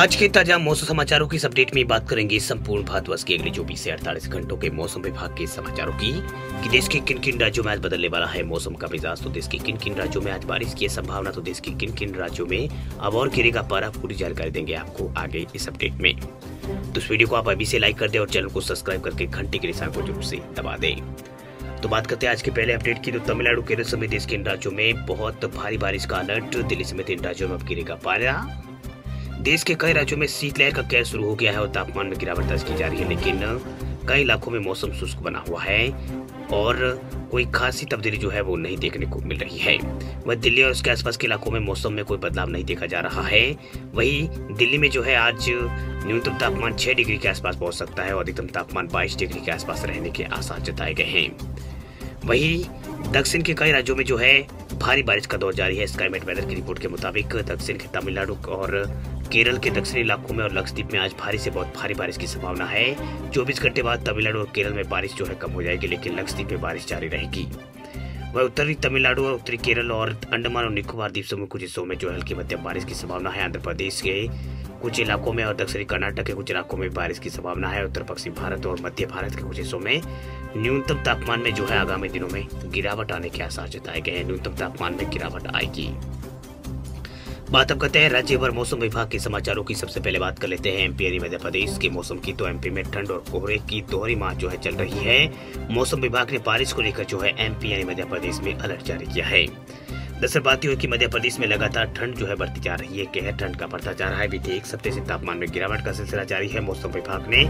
आज के ताज़ा मौसम समाचारों की इस अपडेट में बात करेंगे संपूर्ण भारतवर्ष के अगले चौबीस से अड़तालीस घंटों के मौसम विभाग के समाचारों की। कि देश के किन किन राज्यों में आज बदलने वाला है मौसम का मिजाज तो देश के किन किन राज्यों में आज बारिश की संभावना तो देश के किन किन राज्यों में अब और गिरेगा पारा, पूरी जानकारी देंगे आपको आगे इस अपडेट में। तो इस वीडियो को आप अभी से लाइक कर दे और चैनल को सब्सक्राइब करके घंटे के निशान को ज़रूर से दबा दें। तो बात करते हैं आज के पहले अपडेट की तो तमिलनाडु केरल समेत देश के इन राज्यों में बहुत भारी बारिश का अलर्ट दिल्ली समेत इन राज्यों में अब गिरेगा पारा। देश के कई राज्यों में शीतलहर का कहर शुरू हो गया है और तापमान में गिरावट दर्ज की जा रही है, लेकिन कई इलाकों में मौसम शुष्क बना हुआ है और कोई खासी तब्दीली जो है वो नहीं देखने को मिल रही है। वह दिल्ली और उसके आसपास के इलाकों में मौसम में कोई बदलाव नहीं देखा जा रहा है। वही दिल्ली में जो है आज न्यूनतम तापमान 6 डिग्री के आसपास पहुँच सकता है और अधिकतम तापमान 22 डिग्री के आसपास रहने के आसार जताए गए हैं। वही दक्षिण के कई राज्यों में जो है भारी बारिश का दौर जारी है। स्काईमेट वेदर की रिपोर्ट के मुताबिक दक्षिण के तमिलनाडु और केरल के दक्षिणी इलाकों में और लक्षद्वीप में आज भारी से बहुत भारी बारिश की संभावना है। 24 घंटे बाद तमिलनाडु और केरल में बारिश जो है कम हो जाएगी, लेकिन लक्षद्वीप में बारिश जारी रहेगी। वह उत्तरी तमिलनाडु और उत्तरी केरल और अंडमान और निकोबार द्वीप समूह कुछ हिस्सों में जो हल्की मध्यम बारिश की संभावना है। आंध्र प्रदेश के कुछ इलाकों में और दक्षिणी कर्नाटक के कुछ इलाकों में बारिश की संभावना है। उत्तर पश्चिम भारत और मध्य भारत के कुछ हिस्सों में न्यूनतम तापमान में जो है आगामी दिनों में गिरावट आने के आसार जताए गए हैं। न्यूनतम तापमान में गिरावट आएगी। बात अब करते हैं, राज्य भर मौसम विभाग के समाचारों की सबसे पहले बात कर लेते हैं। एमपी मध्य प्रदेश के मौसम की तो एमपी में ठंड और कोहरे की दोहरी मार जो है चल रही है। मौसम विभाग ने बारिश को लेकर जो है एमपी यानी मध्य प्रदेश में अलर्ट जारी किया है। दरअसल बात यह कि मध्य प्रदेश में लगातार ठंड जो है बढ़ती जा रही है। कहर ठंड का बढ़ता जा रहा है। बीते एक सप्ताह से तापमान में गिरावट का सिलसिला जारी है। मौसम विभाग ने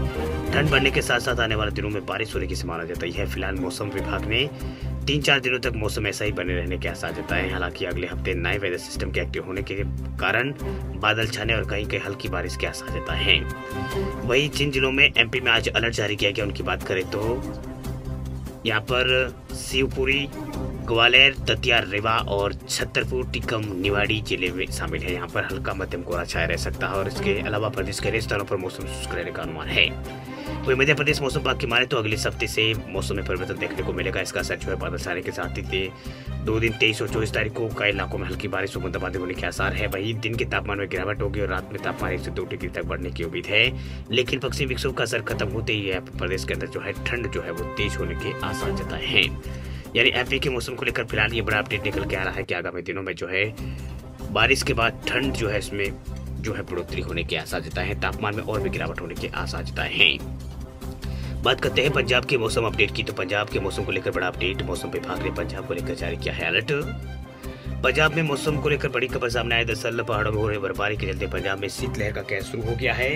ठंड बढ़ने के साथ साथ आने वाले दिनों में बारिश होने की संभावना जताई है। फ़िलहाल मौसम विभाग ने तीन चार दिनों तक मौसम ऐसा ही बने रहने के आसार जताए हैं। हालाँकि अगले हफ़्ते नए वेदर सिस्टम के एक्टिव होने के कारण बादल छाने और कहीं कहीं हल्की बारिश के आसार जताए हैं। वही जिन जिलों में एमपी में आज अलर्ट जारी किया गया, उनकी बात करें तो यहाँ पर शिवपुरी, ग्वालियर, दतिया, रेवा और छतरपुर, टिकम, निवाड़ी ज़िले में शामिल है। यहाँ पर हल्का मध्यम कोहरा छाया रह सकता है और इसके अलावा प्रदेश के कई स्थानों पर मौसम शुष्क रहने का अनुमान है। वही मध्य प्रदेश मौसम विभाग की माने तो अगले सप्ताह से मौसम में परिवर्तन देखने को मिलेगा। इसका असर जो है बादल छाने के साथ ही दो दिन तेईस और चौबीस तारीख को कई इलाकों में हल्की बारिश और बूंदाबांदी होने के आसार है। वही दिन के तापमान में गिरावट होगी और रात में तापमान एक से दो डिग्री तक बढ़ने की उम्मीद है। लेकिन पश्चिमी विक्षोभ का असर खत्म होते ही प्रदेश के अंदर जो है ठंड जो है वो तेज होने के आसार जताए हैं। यानी एमपी के मौसम को लेकर फ़िलहाल ये बड़ा अपडेट निकल के आ रहा है कि आगामी दिनों में जो है बारिश के बाद ठंड जो है इसमें जो है बढ़ोतरी होने के आसार जताए हैं। तापमान में और भी गिरावट होने के आसार जताए हैं। बात करते हैं पंजाब के मौसम अपडेट की। तो पंजाब के मौसम को लेकर बड़ा अपडेट। मौसम विभाग ने पंजाब को लेकर जारी किया है अलर्ट। पंजाब में मौसम को लेकर बड़ी खबर सामने आई। दरअसल पहाड़ों में हो रही बर्फबारी के चलते पंजाब में शीतलहर का कहर शुरू हो गया है।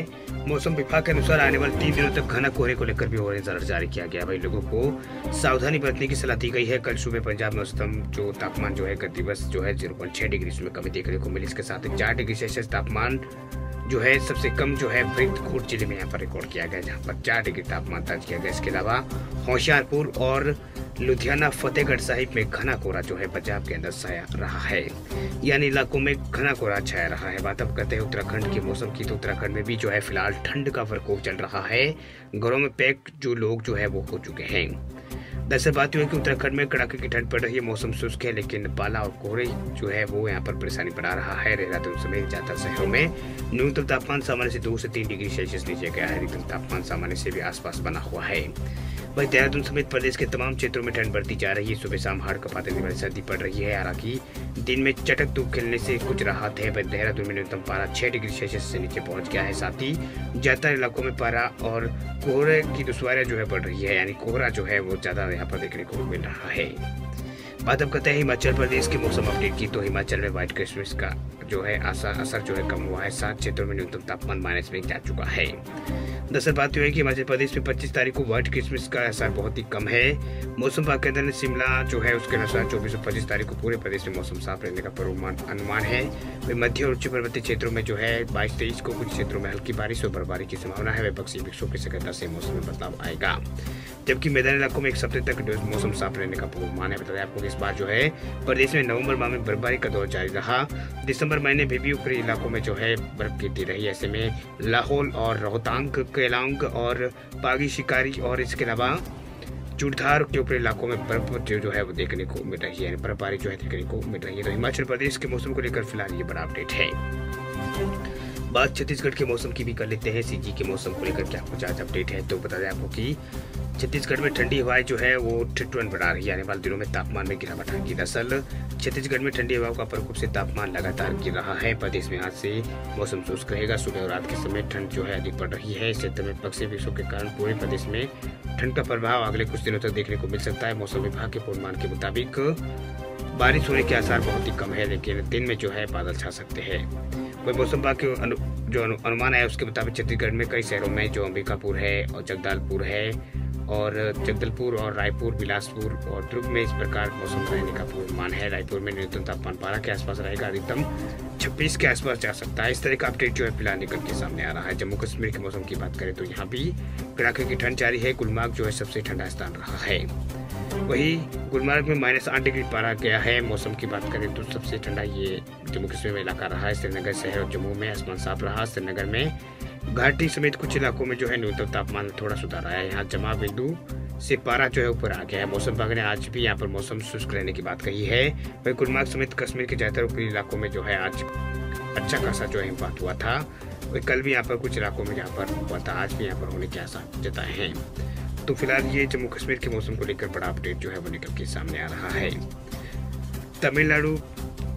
मौसम विभाग के अनुसार आने वाले तीन दिनों तक घना कोहरे को लेकर भी ऑरेंज अलर्ट जारी किया गया भाई लोगों को सावधानी बरतने की सलाह दी गई है। कल सुबह पंजाब में औसतम जो तापमान जो है गत दिवस जो है ज़ीरो पॉइंट छह डिग्री उसमें कमी देखने को मिली। इसके साथ चार डिग्री सेल्सियस तापमान जो है, सबसे कम जो है, फरीदकोट ज़िले में यहाँ पर रिकॉर्ड किया गया, जहाँ पर चार डिग्री तापमान दर्ज किया गया। इसके अलावा होशियारपुर और लुधियाना फतेहगढ़ साहिब में घना कोहरा जो है पंजाब के अंदर छाया रहा है। यानी इलाकों में घना कोहरा छाया रहा है। बात अब करते हैं उत्तराखंड के मौसम की तो उत्तराखंड में भी जो है, फ़िलहाल ठंड का प्रकोप चल रहा है। घरों में पैक जो लोग जो है, वो हो चुके हैं। दरअसल बात यह है कि उत्तराखंड में कड़ाके की ठंड पड़ रही है, मौसम शुष्क है, लेकिन पाला और कोहरे जो है वो यहाँ पर परेशानी बढ़ा रहा है। देहरादून समेत ज़्यादातर शहरों में न्यूनतम तापमान सामान्य से दो से तीन डिग्री सेल्सियस नीचे गया है अधिकतम तापमान सामान्य से भी आसपास बना हुआ है। वही देहरादून समेत प्रदेश के तमाम क्षेत्रों में ठंड बढ़ती जा रही है। सुबह शाम हाड़ कपाते वाली सर्दी पड़ रही है, हालाँकि दिन में चटक धूप खिलने से कुछ राहत है। वही देहरादून में न्यूनतम पारा छह डिग्री सेल्सियस से नीचे पहुँच गया है। साथ ही ज़्यादातर इलाकों में पारा और कोहरे की दुश्वारियाँ जो है बढ़ रही है, यानी कोहरा जो है वो ज़्यादा यहाँ पर देखने को मिल रहा है बात अब करते हैं, हिमाचल प्रदेश के मौसम अपडेट की तो हिमाचल में व्हाइट क्रिसमस का जो है असर जो है कम हुआ है। सात क्षेत्रों में न्यूनतम तापमान माइनस में जा चुका है। दरअसल बात यह है कि हिमाचल प्रदेश में 25 तारीख को व्हाइट क्रिसमस का असर बहुत ही कम है। मौसम विभाग के अंदर शिमला जो है उसके अनुसार चौबीस और पच्चीस तारीख को पूरे प्रदेश में मौसम साफ़ रहने का पूर्वानुमान अनुमान है। वही मध्य और उच्च पर्वतीय क्षेत्रों में जो है बाईस तेईस को कुछ क्षेत्रों में हल्की बारिश और बर्फबारी की संभावना है। वह पक्षी विक्षोभ की सक्रियता से मौसम में बदलाव आएगा। जबकि मैदानी इलाकों में एक सप्ताह तक मौसम साफ़ रहने का पूर्वानुमान है। बताया आपको इस बार जो है प्रदेश में नवंबर माह में बर्फबारी का दौर जारी रहा। दिसंबर महीने भी, भी ऊपरी इलाकों में जो है बर्फ़ गिरती रही ऐसे में लाहौल और रोहतांग केलांग और पागी शिकारी और इसके अलावा चुड़धार के ऊपरी इलाकों में बर्फ़ जो है वो देखने को मिल रही है बर्फबारी जो है देखने को मिल रही है। तो हिमाचल प्रदेश के मौसम को लेकर फ़िलहाल ये बड़ा अपडेट है। बात छत्तीसगढ़ के मौसम की भी कर लेते हैं सीजी के मौसम को लेकर क्या कुछ आज अपडेट है तो बता दें आपको कि छत्तीसगढ़ में ठंडी हवाएँ जो है वो ठिठुरन बढ़ा रही है। आने वाले दिनों में तापमान में गिरावट आएगी। दरअसल छत्तीसगढ़ में ठंडी हवाओं का प्रकोप से तापमान लगातार गिर रहा है। प्रदेश में आज से मौसम शुष्क रहेगा। सुबह और रात के समय ठंड जो है अधिक बढ़ रही है। इस क्षेत्र में पक्षी विषयों के कारण पूरे प्रदेश में ठंड का प्रभाव अगले कुछ दिनों तक देखने को मिल सकता है। मौसम विभाग के पूर्वानुमान के मुताबिक बारिश होने के आसार बहुत ही कम है लेकिन दिन में जो है बादल छा सकते हैं। वही मौसम विभाग के अनु, जो अनुमान है उसके मुताबिक छत्तीसगढ़ में कई शहरों में जो अंबिकापुर है और जगदालपुर है और जगदलपुर और रायपुर, बिलासपुर और दुर्ग में इस प्रकार मौसम रहने का पूर्वानुमान है। रायपुर में न्यूनतम तापमान बारह के आसपास रहेगा, अधिकतम छब्बीस के आसपास जा सकता है। इस तरह का अपडेट जो है फ़िलहाल निकल के सामने आ रहा है। जम्मू कश्मीर के मौसम की बात करें तो यहाँ भी कड़ाके की ठंड जारी है। गुलमार्ग जो है सबसे ठंडा स्थान रहा है। वही गुलमार्ग में माइनस आठ डिग्री पारा गया है। मौसम की बात करें तो सबसे ठंडा ये जम्मू कश्मीर में इलाका रहा है। श्रीनगर शहर और जम्मू में आसमान साफ़ रहा। श्रीनगर में घाटी समेत कुछ इलाकों में जो है न्यूनतम तापमान में थोड़ा सुधार आया है। यहाँ जमा बिंदु से पारा जो है ऊपर आ गया है। मौसम विभाग ने आज भी यहाँ पर मौसम शुष्क रहने की बात कही है। वही गुलमार्ग समेत कश्मीर के ज़्यादातर ऊपरी इलाकों में जो है आज अच्छा खासा जो है हिमपात हुआ था। वही कल भी यहाँ पर कुछ इलाकों में यहाँ पर हुआ था। आज भी यहाँ पर होने के आसार जताए हैं। तो फ़िलहाल ये जम्मू कश्मीर के मौसम को लेकर बड़ा अपडेट जो है वो निकल के सामने आ रहा है। तमिलनाडु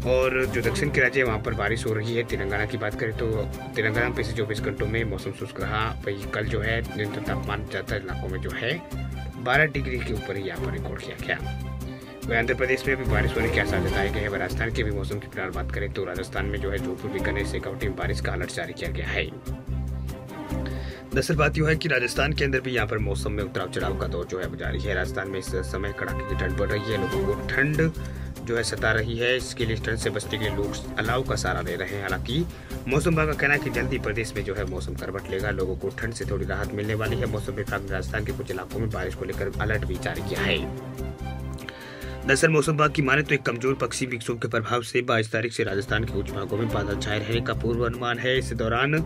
और जो दक्षिण के राज्य है, वहाँ पर बारिश हो रही है। तेलंगाना की बात करें तो तेलंगाना में पिछले चौबीस घंटों में मौसम शुष्क रहा। वही कल जो है न्यूनतम तापमान ज़्यादातर इलाकों में जो है, बारह डिग्री के ऊपर ही यहाँ पर रिकॉर्ड किया गया। वही आंध्र प्रदेश में भी बारिश होने के आसार जताए गए हैं। राजस्थान के भी मौसम की फ़िलहाल बात करें तो राजस्थान में जो है, जोधपुर, बीकानेर, शेखावटी में बारिश का अलर्ट जारी किया गया है। दरअसल बात यह है कि राजस्थान के अंदर भी यहाँ पर मौसम में उतराव चढ़ाव का दौर जो है जारी है। राजस्थान में इस समय कड़ाके की ठंड बढ़ रही है। लोगों को ठंड जो है सता रही है, इसके लिए ठंड से बचने के लोग अलाव का सहारा ले रहे हैं। हालाँकि, मौसम विभाग का कहना है कि जल्दी प्रदेश में जो है मौसम करवट लेगा, लोगों को ठंड से थोड़ी राहत मिलने वाली है। मौसम विभाग ने राजस्थान के कुछ इलाकों में बारिश को लेकर अलर्ट भी जारी किया है। दरअसल, मौसम विभाग की माने तो एक कमज़ोर पक्षी विक्षोभ के प्रभाव से बाईस तारीख से राजस्थान के कुछ भागों में बादल छाए रहने का पूर्वानुमान है, इस दौरान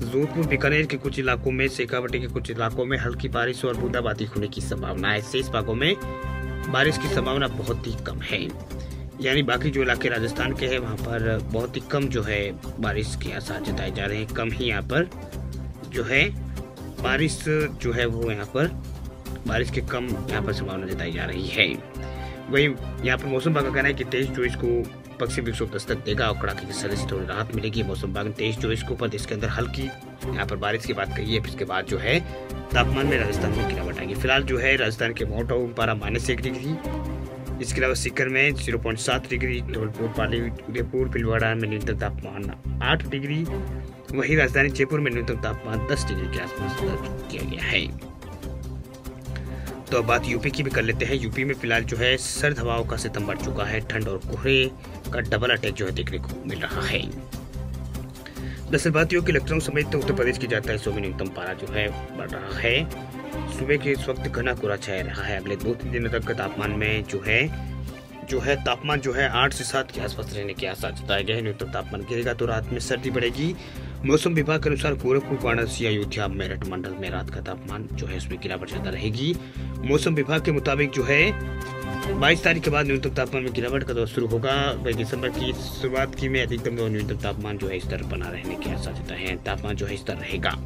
जोधपुर, बीकानेर के कुछ इलाकों में, शेखावटी के कुछ इलाकों में हल्की बारिश और बूंदाबांदी होने की संभावना है। शेष भागों में बारिश की संभावना बहुत ही कम है। यानी बाकी जो इलाके राजस्थान के हैं, वहाँ पर बहुत ही कम जो है बारिश के आसार जताए जा रहे हैं। कम ही यहाँ पर जो है बारिश जो है वो यहाँ पर बारिश के कम यहाँ पर संभावना जताई जा रही है। वही यहाँ पर मौसम विभाग का कहना है कि तेईस चौबीस को पश्चिम विक्षोभ दस्तक देगा और कड़ाके की सर्दी से थोड़ी राहत मिलेगी। मौसम विभाग ने तेईस चौबीस को प्रदेश के अंदर हल्की यहाँ पर बारिश की बात कही है इसके बाद जो है तापमान में राजस्थान में गिरावट आएगी। फ़िलहाल जो है राजस्थान के माउंट आबू पारा माइनस एक डिग्री, इसके अलावा सीकर में ज़ीरो पॉइंट सात डिग्री, धौलपुर पाली उदयपुर भीलवाड़ा में न्यूनतम तापमान आठ डिग्री, वहीं राजधानी जयपुर में न्यूनतम तापमान दस डिग्री के आसपास दर्ज किया गया है। तो अब बात यूपी की भी कर लेते हैं। यूपी में फ़िलहाल जो है, सर्द हवाओं का सितम बढ़ चुका है। ठंड और कोहरे का डबल अटैक जो है देखने को मिल रहा है। दरअसल बात यह कि लखनऊ समेत तो उत्तर प्रदेश की जाता है में न्यूनतम पारा जो है, बढ़ रहा है। सुबह के इस वक्त घना कोहरा छाया रहा है। अगले दो तीन दिनों तक तापमान में जो है जो है तापमान जो है आठ से सात के आसपास रहने के आसार जताए गए हैं। न्यूनतम तापमान गिरेगा तो रात में सर्दी बढ़ेगी। मौसम विभाग के अनुसार गोरखपुर वाराणसी अयोध्या, मेरठ मंडल में रात का तापमान जो है उसमें गिरावट ज़्यादा रहेगी। मौसम विभाग के मुताबिक जो है बाईस तारीख के बाद न्यूनतम तापमान में गिरावट का दौर शुरू होगा। वही दिसंबर की शुरुआत की में अधिकतम और न्यूनतम तापमान जो है इस तरह बना रहने के आसार जताए हैं। तापमान जो है स्तर रहेगा।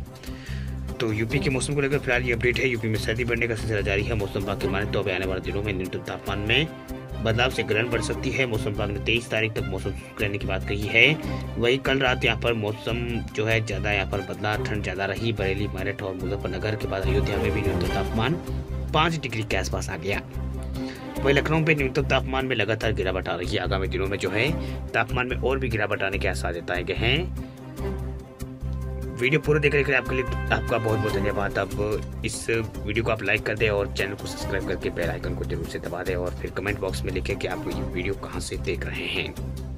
तो यूपी के मौसम को लेकर फ़िलहाल ये अपडेट है। यूपी में सर्दी बढ़ने का सिलसिला जारी है। मौसम विभाग के माने तो अभी आने वाले दिनों में न्यूनतम तापमान में बदलाव से ग्रहण बढ़ सकती है। मौसम विभाग ने तेईस तारीख तक मौसम शुष्क रहने की बात कही है। वही कल रात यहाँ पर मौसम जो है ज़्यादा यहाँ पर बदला ठंड ज़्यादा रही। बरेली, मेरठ और मुजफ्फरनगर के बाद अयोध्या में भी न्यूनतम तापमान पाँच डिग्री के आसपास आ गया। वही लखनऊ में न्यूनतम तापमान में लगातार गिरावट आ रही है। आगामी दिनों में जो है तापमान में और भी गिरावट आने के आसार जताए गए हैं। वीडियो पूरे देखने के लिए आपके लिए आपका बहुत बहुत धन्यवाद। अब इस वीडियो को आप लाइक कर दें और चैनल को सब्सक्राइब करके बेल आइकन को ज़रूर से दबा दें और फिर कमेंट बॉक्स में लिखें कि आप ये वीडियो कहाँ से देख रहे हैं।